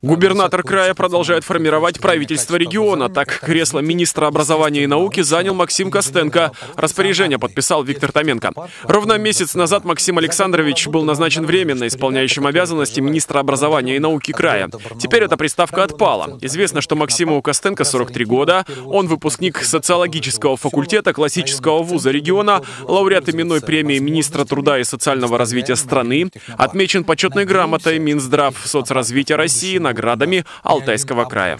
Губернатор края продолжает формировать правительство региона. Так, кресло министра образования и науки занял Максим Костенко. Распоряжение подписал Виктор Томенко. Ровно месяц назад Максим Александрович был назначен временно исполняющим обязанности министра образования и науки края. Теперь эта приставка отпала. Известно, что Максиму Костенко 43 года. Он выпускник социологического факультета классического вуза региона, лауреат именной премии министра труда и социального развития страны, отмечен почетной грамотой Минздрав соцразвития России наградами Алтайского края.